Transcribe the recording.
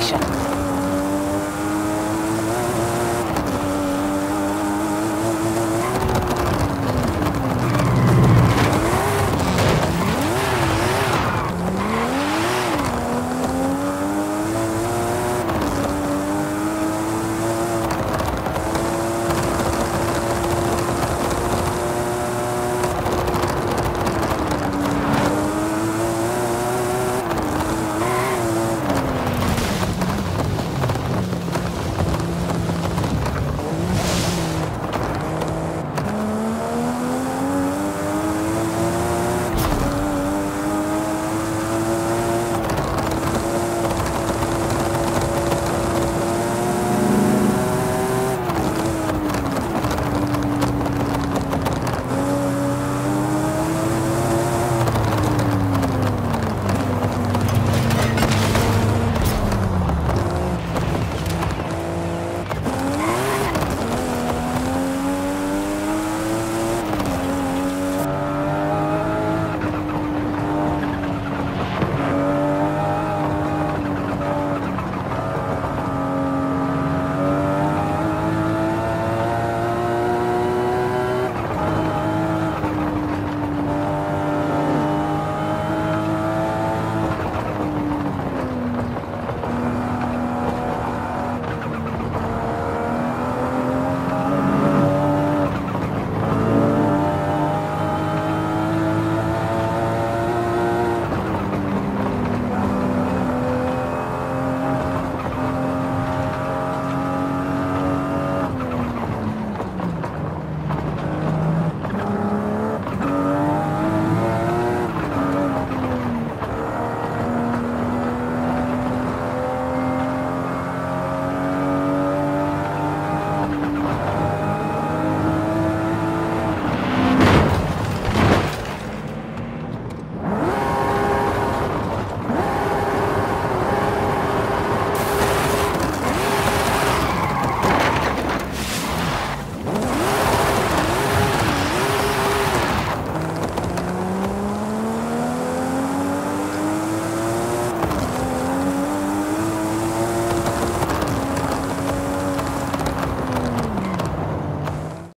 station.